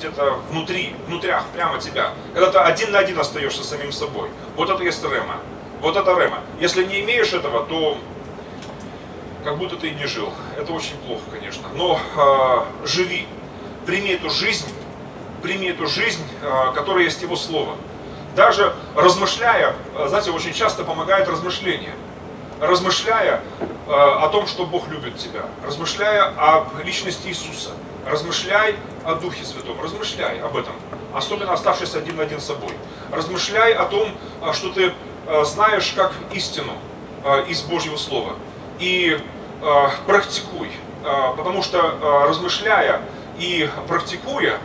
где-то внутри, внутрях, прямо тебя. Когда ты один на один остаешься самим собой. Вот это есть рема. Вот это рема. Если не имеешь этого, то как будто ты и не жил. Это очень плохо, конечно. Но э, живи, прими эту жизнь, прими эту жизнь, э, которая есть Его Слово. Даже размышляя, знаете, очень часто помогает размышление. Размышляя э, о том, что Бог любит тебя, размышляя об личности Иисуса, размышляй о Духе Святом, размышляй об этом, особенно оставшись один на один с собой. Размышляй о том, что ты знаешь как истину из Божьего Слова и практикуй, потому что размышляя и практикуя,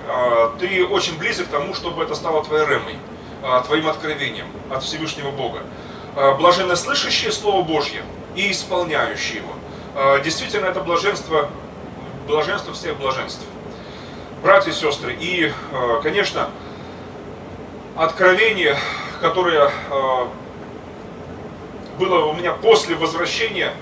ты очень близок к тому, чтобы это стало твоей ремой, твоим откровением от Всевышнего Бога. Блаженно слышащее Слово Божье и исполняющее его. Действительно, это блаженство, блаженство всех блаженств. Братья и сестры, и, э, конечно, откровение, которое э, было у меня после возвращения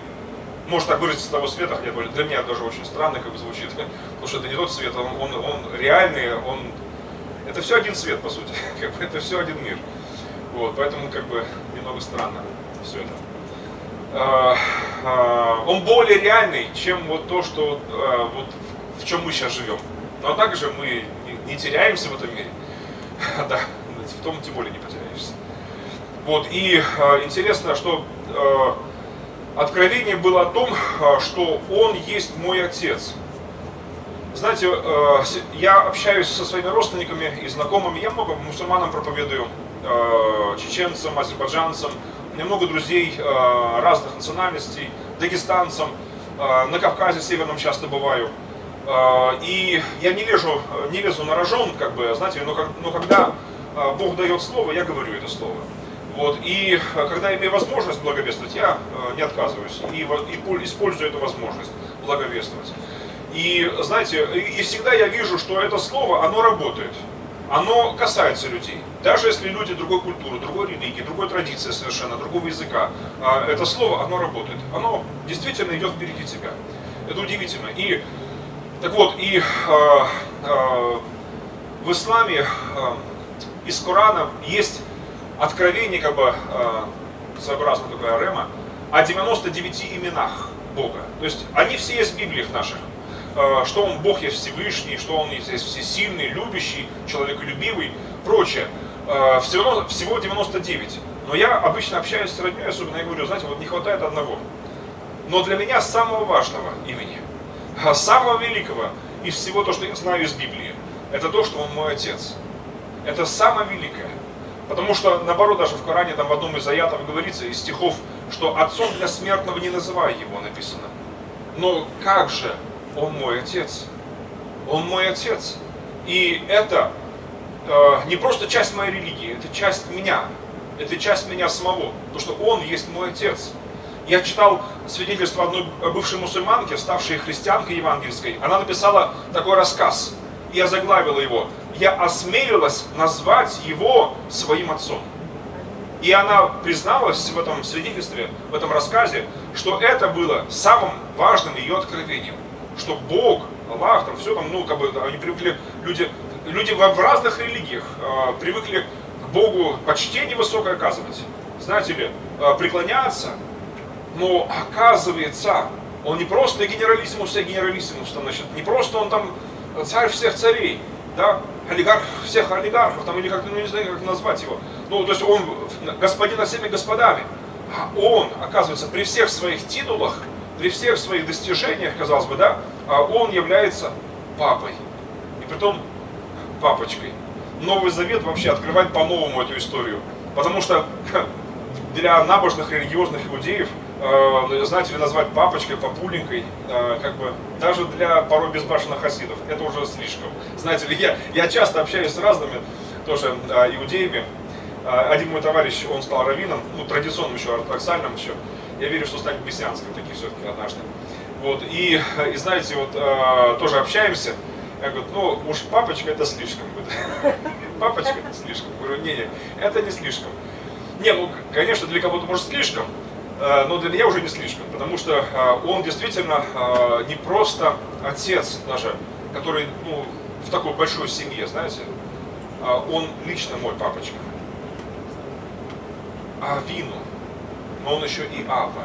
может так выразиться того света, хотя для меня даже очень странно как бы звучит, потому что это не тот свет, он, он, он реальный, он, это все один свет, по сути, это все один мир. Вот, поэтому как бы немного странно все это. А, а, он более реальный, чем вот то, что а, вот в, чем мы сейчас живем. Но также мы не, теряемся в этом мире. да, в том тем более не потеряешься. Вот, и интересно, что откровение было о том, что Он есть мой Отец. Знаете, э, я общаюсь со своими родственниками и знакомыми, я много мусульманам проповедую, э, чеченцам, азербайджанцам, меня много друзей э, разных национальностей, дагестанцам, на Кавказе северном часто бываю. И я не лезу, не лезу на рожон, как бы, знаете, но, но когда Бог дает слово, я говорю это слово. Вот, и когда имею возможность благовествовать, я не отказываюсь и, и использую эту возможность благовествовать. И знаете, и всегда я вижу, что это слово, оно работает. Оно касается людей. Даже если люди другой культуры, другой религии, другой традиции совершенно, другого языка, а, это слово, оно работает. Оно действительно идет впереди тебя. Это удивительно. И так вот, и э, э, в исламе э, из Корана есть откровение, как бы, э, своеобразно такая рема, о 99 именах Бога. То есть они все есть в Библиях наших. Э, что Он Бог есть Всевышний, что Он есть всесильный, любящий, человеколюбивый, прочее. Э, всего, всего 99. Но я обычно общаюсь с родней, особенно я говорю, знаете, вот не хватает одного. Но для меня самого важного имени, самого великого из всего то, что я знаю из Библии, это то, что Он мой Отец. Это самое великое. Потому что, наоборот, даже в Коране, там в одном из аятов говорится, из стихов, что отцом для смертного не называй его, написано. Но как же он мой отец? Он мой отец. И это э, не просто часть моей религии, это часть меня. Это часть меня самого. То, что он есть мой отец. Я читал свидетельство одной бывшей мусульманки, ставшей христианкой евангельской. Она написала такой рассказ. Я заглавила его я осмелилась назвать его своим отцом. И она призналась в этом свидетельстве, в этом рассказе, что это было самым важным ее откровением. Что Бог, Аллах, там все там, ну, как бы, они привыкли, люди, люди в разных религиях э, привыкли к Богу почтение высокое оказывать. Знаете ли, э, преклоняться. Но оказывается, он не просто генералиссимус, а генералиссимус, там, значит, не просто он там царь всех царей, да, олигарх всех олигархов, там, или как, ну не знаю, как назвать его. Ну, то есть он господин всеми господами. А он, оказывается, при всех своих титулах, при всех своих достижениях, казалось бы, да, а он является папой. И притом папочкой. Новый Завет вообще открывает по-новому эту историю. Потому что для набожных религиозных иудеев э, знаете ли, назвать папочкой, папуленькой, э, как бы, даже для порой безбашенных хасидов, это уже слишком. Знаете ли, я, я часто общаюсь с разными тоже иудеями. Один мой товарищ, он стал раввином, ну, традиционным еще, ортодоксальным еще. Я верю, что станет мессианским таки все-таки однажды. Вот, и, и знаете, вот тоже общаемся. Я говорю, ну, уж папочка это слишком. Папочка это слишком. Говорю, не, не, это не слишком. Не, ну, конечно, для кого-то может слишком, Э, но для меня уже не слишком, потому что э, он действительно э, не просто отец даже, который ну, в такой большой семье, знаете, а, он лично мой папочка. А Вину, но он еще и Ава.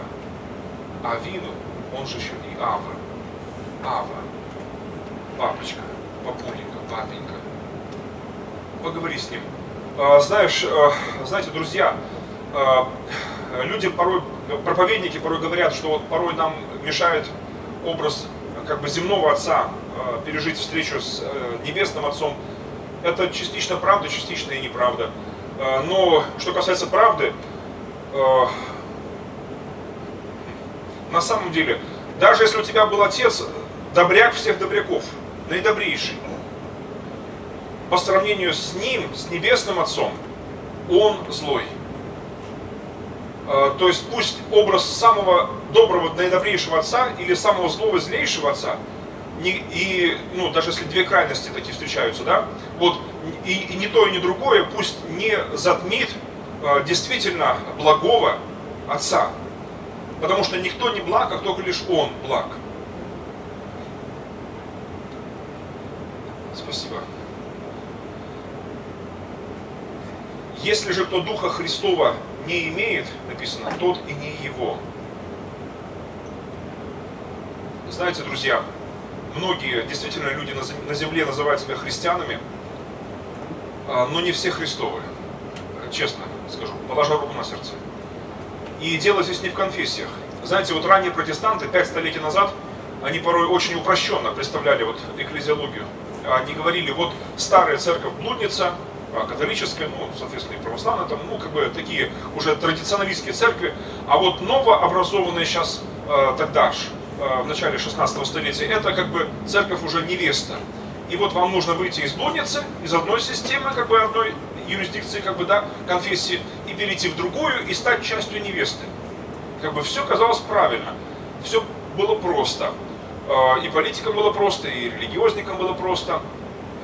А Вину, он же еще и Ава. Ава. Папочка, папуленька, папенька. Поговори с ним. А, знаешь, а, знаете, друзья, люди порой, проповедники порой говорят, что вот порой нам мешает образ как бы земного отца пережить встречу с э, небесным отцом. Это частично правда, частично и неправда. Но что касается правды, на самом деле, даже если у тебя был отец, добряк всех добряков, наидобрейший, по сравнению с ним, с небесным отцом, он злой. А, то есть пусть образ самого доброго, наидобрейшего отца или самого злого, злейшего отца, не, и, ну, даже если две крайности такие встречаются, да, вот, и, и не то, и не другое, пусть не затмит э, действительно благого отца, Потому что никто не благ, а только лишь Он благ. Спасибо. Если же кто Духа Христова не имеет, написано, тот и не его. Знаете, друзья, многие действительно люди на земле называют себя христианами, а, но не все Христовы. Честно скажу, положа руку на сердце. И дело здесь не в конфессиях. Знаете, вот ранние протестанты, пять столетий назад, они порой очень упрощенно представляли вот экклезиологию. Они говорили, вот старая церковь блудница, а католическая, ну, соответственно, и православная, там, ну, как бы такие уже традиционалистские церкви, а вот новообразованные сейчас э, тогда же, э, в начале 16 столетия, это как бы церковь уже невеста. И вот вам нужно выйти из блудницы, из одной системы, как бы одной юрисдикции, как бы, да, конфессии, и перейти в другую и стать частью невесты. Как бы все казалось правильно, все было просто. А, и политикам было просто, и религиозникам было просто.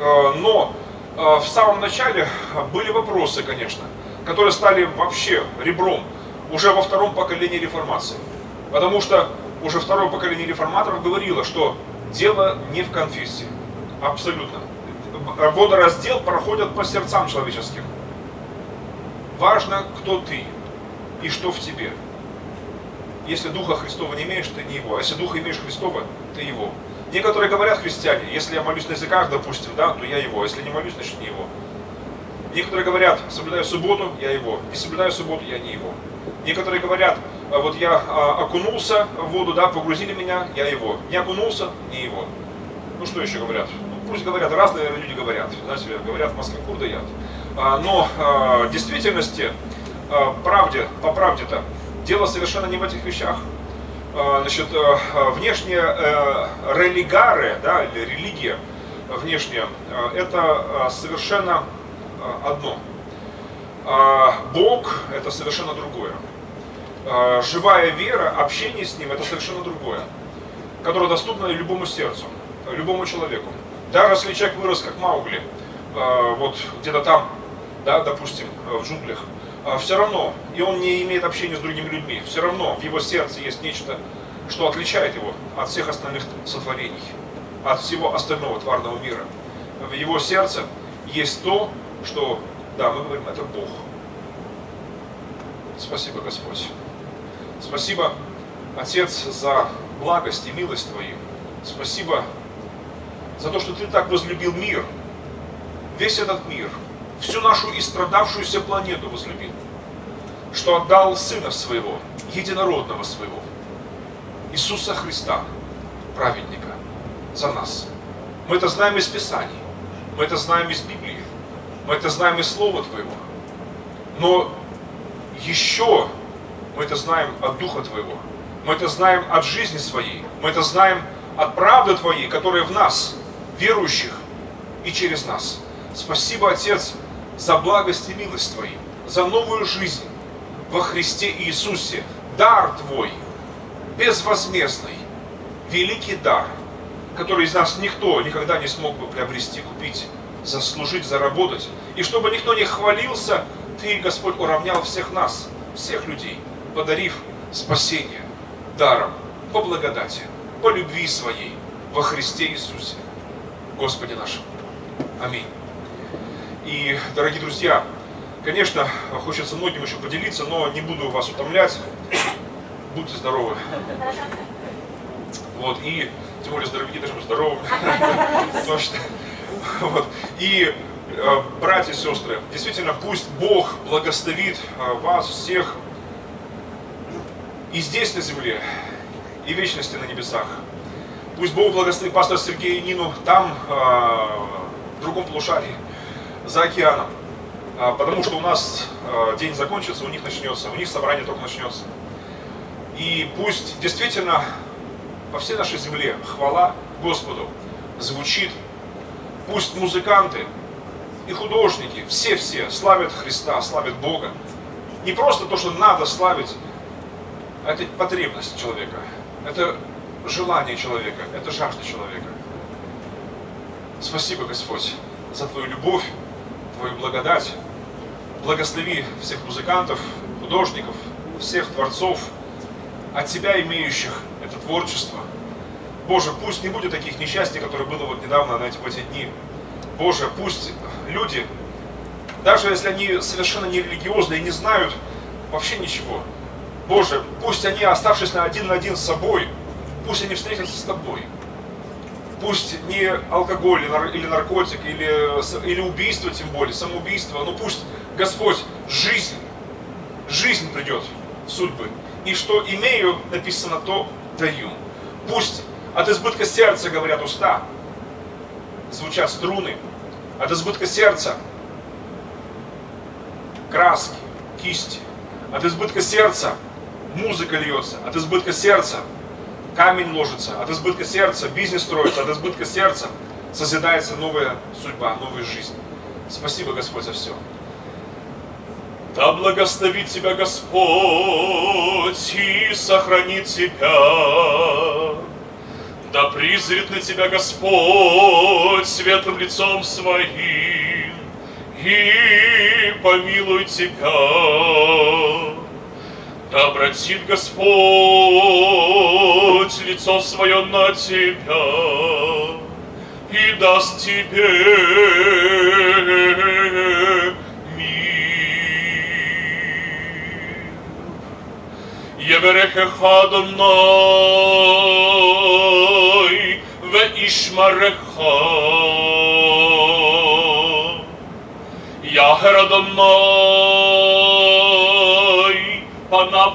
А, но а, в самом начале были вопросы, конечно, которые стали вообще ребром уже во втором поколении реформации. Потому что уже второе поколение реформаторов говорило, что дело не в конфессии. Абсолютно водораздел проходят по сердцам человеческим. Важно, кто ты и что в тебе. Если Духа Христова не имеешь, ты не Его. А если Духа имеешь Христова, ты Его. Некоторые говорят христиане, если я молюсь на языках, допустим, да, то я Его. А если не молюсь, значит не Его. Некоторые говорят, соблюдаю субботу, я Его. Не соблюдаю субботу, я не Его. Некоторые говорят, «А вот я а, окунулся в воду, да, погрузили меня, я Его. Не окунулся, не Его. Ну что еще говорят? пусть говорят, разные люди говорят, знаете, говорят в Москве куда яд. А, но а, в действительности, а, правде, по правде-то, дело совершенно не в этих вещах. Значит, внешние э, религары, да, или религия внешняя, это совершенно одно. Бог – это совершенно другое. Живая вера, общение с Ним – это совершенно другое, которое доступно любому сердцу, любому человеку. Даже если человек вырос как Маугли, вот где-то там, да, допустим, в джунглях, э, все равно, и он не имеет общения с другими людьми, все равно в его сердце есть нечто, что отличает его от всех остальных сотворений, от всего остального тварного мира. В его сердце есть то, что, да, мы говорим, это Бог. Спасибо, Господь. Спасибо, Отец, за благость и милость Твою. Спасибо за то, что Ты так возлюбил мир, весь этот мир, всю нашу истрадавшуюся планету возлюбил, что отдал Сына Своего, Единородного Своего, Иисуса Христа, праведника, за нас. Мы это знаем из Писаний, мы это знаем из Библии, мы это знаем из Слова Твоего. Но еще мы это знаем от Духа Твоего, мы это знаем от жизни своей, мы это знаем от правды Твоей, которая в нас – верующих и через нас. Спасибо, Отец, за благость и милость Твою, за новую жизнь во Христе Иисусе. Дар Твой, безвозмездный, великий дар, который из нас никто никогда не смог бы приобрести, купить, заслужить, заработать. И чтобы никто не хвалился, Ты, Господь, уравнял всех нас, всех людей, подарив спасение даром, по благодати, по любви своей во Христе Иисусе. Господи нашим. Аминь. И, дорогие друзья, конечно, хочется многим еще поделиться, но не буду вас утомлять. Будьте здоровы. Вот, и тем более здоровики должны быть здоровыми. Вот. И э, братья и сестры, действительно, пусть Бог благословит э, вас всех и здесь на земле, и вечности на небесах. Пусть Бог благословит пастора Сергея и Нину там, э, в другом полушарии, за океаном. Потому что у нас день закончится, у них начнется, у них собрание только начнется. И пусть действительно по всей нашей земле хвала Господу звучит. Пусть музыканты и художники, все-все славят Христа, славят Бога. Не просто то, что надо славить, а это потребность человека, это желание человека, это жажда человека. Спасибо, Господь, за Твою любовь, Твою благодать. Благослови всех музыкантов, художников, всех творцов, от Тебя имеющих это творчество. Боже, пусть не будет таких несчастий, которые было вот недавно на эти, в эти дни. Боже, пусть люди, даже если они совершенно не религиозные, не знают вообще ничего, Боже, пусть они, оставшись на один на один с собой, пусть они встретятся с Тобой. Пусть не алкоголь или наркотик, или, или убийство, тем более, самоубийство, но пусть Господь, жизнь, жизнь придет в судьбы и что имею, написано, то даю. Пусть от избытка сердца говорят уста, звучат струны, от избытка сердца краски, кисти, от избытка сердца музыка льется, от избытка сердца камень ложится, от избытка сердца бизнес строится, от избытка сердца созидается новая судьба, новая жизнь. Спасибо, Господь, за все. Да благословит тебя Господь и сохранит тебя. Да призрит на тебя Господь светлым лицом своим и помилует тебя. Да обратит Господь лицо свое на тебя и даст тебе мир. Еверех Адонай ве Ишмареха. Яхер Адонай פניו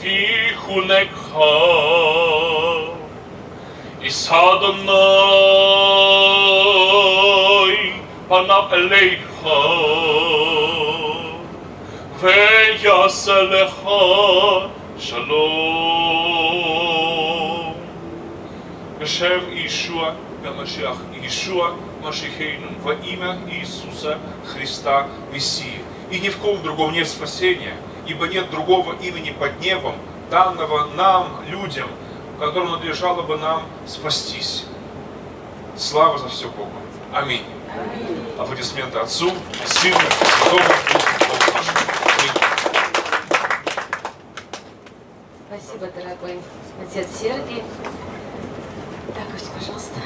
ויחונקך. is Adonai פניו אליך ויעשה לך שלום. בשם ישוע במשיח, ישוע משיחנו, ואימא יסוסה חריסטה מסיר. И ни в ком другом нет спасения, ибо нет другого имени под небом, данного нам, людям, которому надлежало бы нам спастись. Слава за все Богу. Аминь. Аминь. Аплодисменты Отцу, Сыну, Святому Духу нашему. Спасибо, дорогой отец Сергий. Так, Кость, пожалуйста.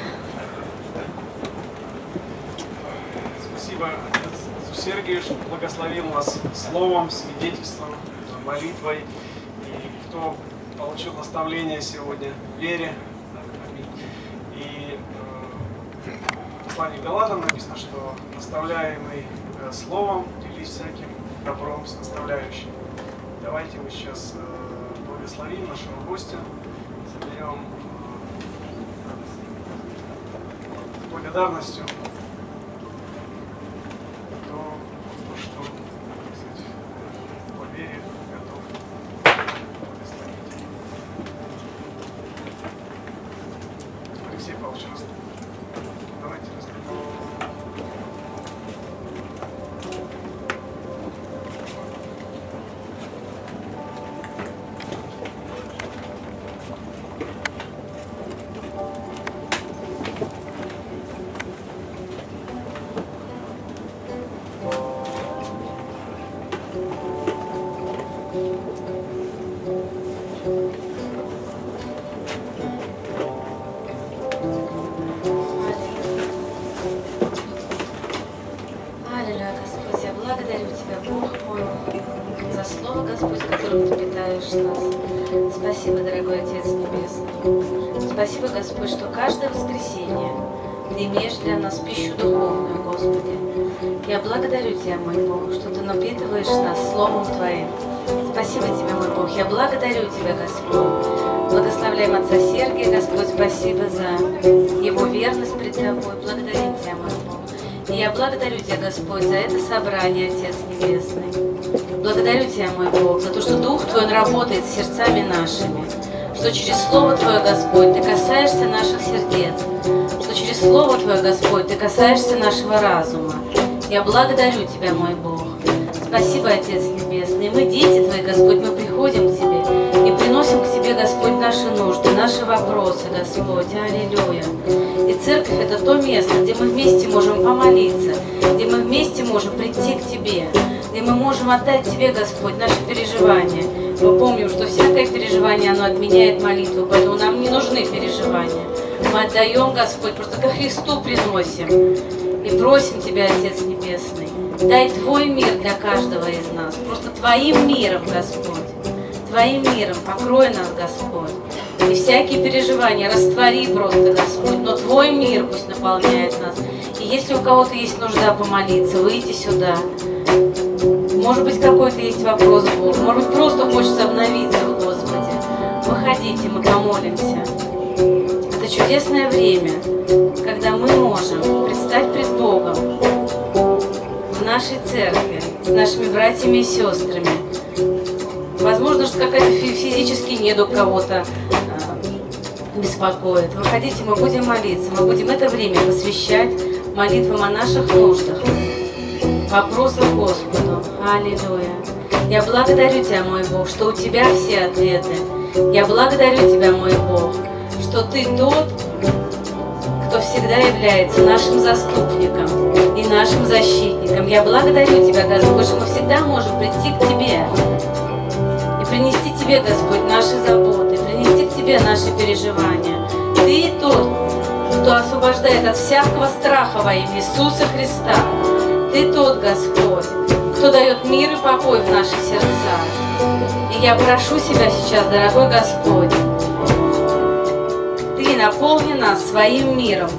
Спасибо что благословил нас словом, свидетельством, молитвой. И кто получил наставление сегодня в вере. И э, в послании Галатам написано, что наставляемый э, словом делись всяким добром с наставляющим. Давайте мы сейчас э, благословим нашего гостя, соберем э, благодарностью которым Ты питаешь нас. Спасибо, дорогой Отец Небесный. Спасибо, Господь, что каждое воскресенье Ты имеешь для нас пищу духовную, Господи. Я благодарю Тебя, мой Бог, что Ты напитываешь нас Словом Твоим. Спасибо Тебе, мой Бог. Я благодарю Тебя, Господь. Благословляем Отца Сергия, Господь, спасибо за его верность пред Тобой. Благодарим Тебя, мой Бог. И я благодарю Тебя, Господь, за это собрание, Отец Небесный. Благодарю Тебя, мой Бог, за то, что Дух Твой работает с сердцами нашими, что через Слово Твое, Господь, Ты касаешься наших сердец, что через Слово Твое, Господь, Ты касаешься нашего разума. Я благодарю Тебя, мой Бог. Спасибо, Отец Небесный. Мы дети Твои, Господь, мы приходим к Тебе и приносим к Тебе, Господь, наши нужды, наши вопросы, Господь. Аллилуйя. И церковь – это то место, где мы вместе можем помолиться, где мы вместе можем прийти к Тебе, где мы можем отдать Тебе, Господь, наши переживания. Мы помним, что всякое переживание, оно отменяет молитву, поэтому нам не нужны переживания. Мы отдаем, Господь, просто ко Христу приносим и просим Тебя, Отец Небесный, дай Твой мир для каждого из нас, просто Твоим миром, Господь. Твоим миром покрой нас, Господь. И всякие переживания раствори просто, Господь, но Твой мир пусть наполняет нас. И если у кого-то есть нужда помолиться, выйти сюда. Может быть, какой-то есть вопрос к Богу, может быть, просто хочется обновиться в Господе. Выходите, мы помолимся. Это чудесное время, когда мы можем предстать пред Богом в нашей церкви, с нашими братьями и сестрами. Возможно, что какая-то фи- физический недуг кого-то а, беспокоит. Выходите, мы будем молиться, мы будем это время посвящать молитвам о наших нуждах, вопросам Господу. Аллилуйя. Я благодарю Тебя, мой Бог, что у Тебя все ответы. Я благодарю Тебя, мой Бог, что Ты тот, кто всегда является нашим заступником и нашим защитником. Я благодарю Тебя, Господь, что мы всегда можем прийти к Тебе и принести Тебе, Господь, наши заботы, принести к Тебе наши переживания. Ты тот, кто освобождает от всякого страха во имя Иисуса Христа. Ты тот, Господь, кто дает мир и покой в наши сердца. И я прошу Себя сейчас, дорогой Господь, Ты наполни нас своим миром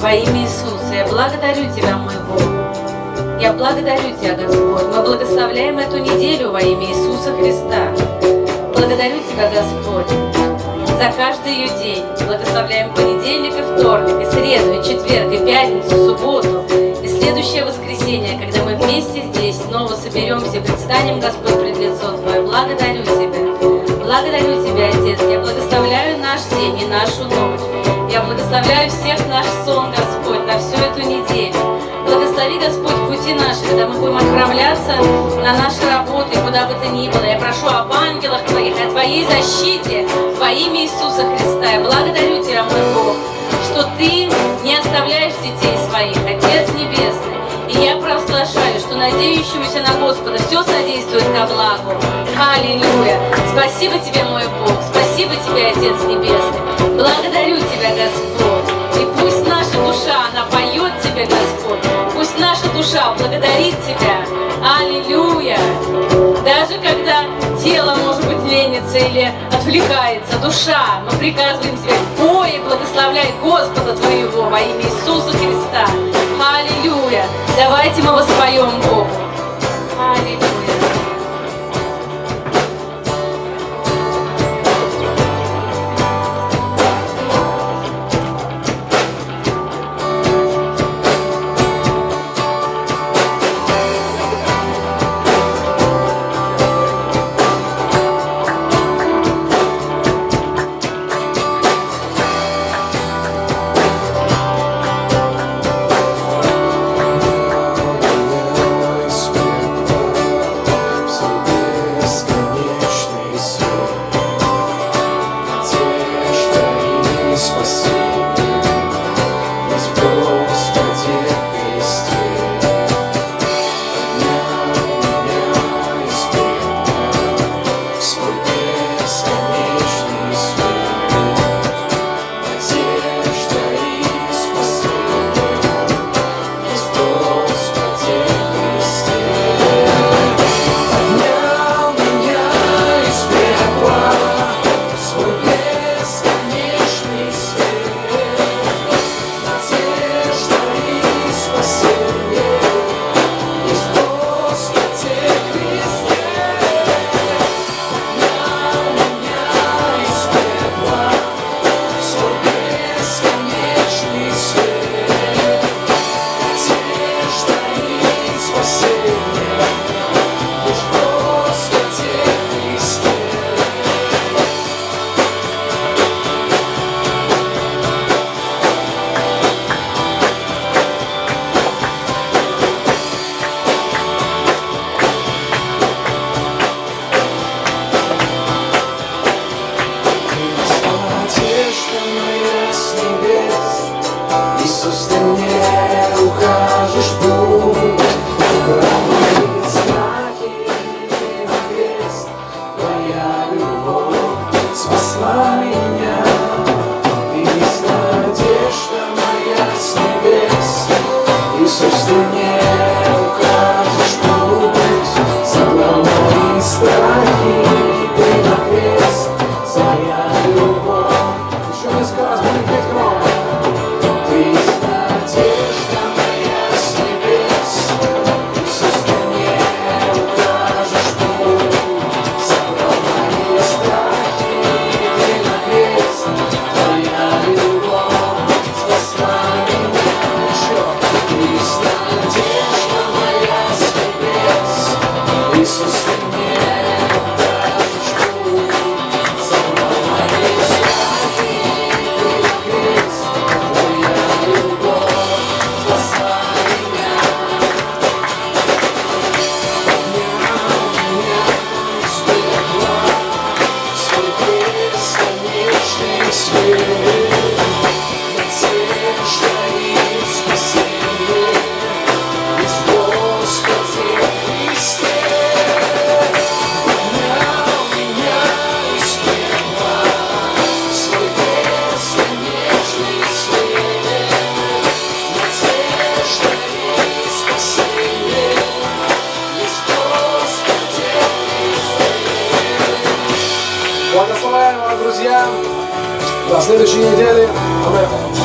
во имя Иисуса. Я благодарю Тебя, мой Бог. Я благодарю Тебя, Господь. Мы благословляем эту неделю во имя Иисуса Христа. Благодарю Тебя, Господь, за каждый ее день. Благословляем понедельник и вторник, и среду, и четверг, и пятницу, субботу, и следующее воскресенье, когда мы вместе здесь снова соберемся, предстанем, Господь, пред лицо Твое. Благодарю Тебя. Благодарю Тебя, Отец. Я благословляю наш день и нашу ночь. Я благословляю всех наш сон, Господь, на всю эту неделю. Благослови, Господь, пути наши, когда мы будем отправляться на наши работы, куда бы то ни было. Я прошу об ангелах Твоих, о Твоей защите во имя Иисуса Христа. Я благодарю Тебя, мой Бог, что Ты не оставляешь детей надеющемуся на Господа все содействует ко благу. Аллилуйя! Спасибо Тебе, мой Бог, спасибо Тебе, Отец Небесный. Благодарю Тебя, Господь. И пусть наша душа, она поет Тебе, Господь. Пусть наша душа благодарит Тебя. Аллилуйя! Даже когда тело, может быть, ленится или отвлекается, душа, мы приказываем Тебе, пой и благословляй Господа Твоего во имя Иисуса Христа. Аллилуйя! Давайте мы воспоем Богу. slowly Благословляем вас, друзья. До следующей недели. Аминь.